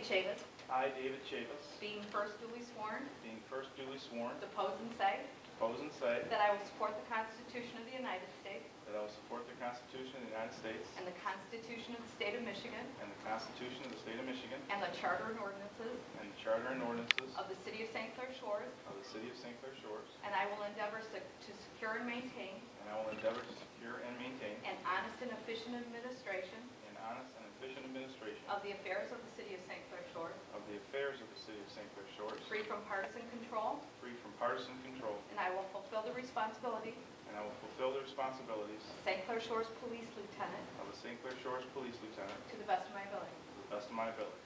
David Chavis, I, David Chavis, being first duly sworn, being first duly sworn, depose and say. Depose and say. That I will support the Constitution of the United States. That I will support the Constitution of the United States. And the Constitution of the State of Michigan. And the Constitution of the State of Michigan. And the Charter and ordinances. And the Charter and ordinances. Of the City of St. Clair Shores, of the City of St. Clair Shores, and I will endeavor se- to secure and maintain. And I will endeavor to secure and maintain. An honest and efficient administration. An honest and efficient administration of the affairs of the City of St. Clair Shores, of the affairs of the City of St. Clair Shores, free from partisan control, free from partisan control, and I will fulfill the responsibility and I will fulfill the responsibilities of St. Clair Shores Police Lieutenant of a St. Clair Shores Police Lieutenant to the best of my ability. to the best of my ability.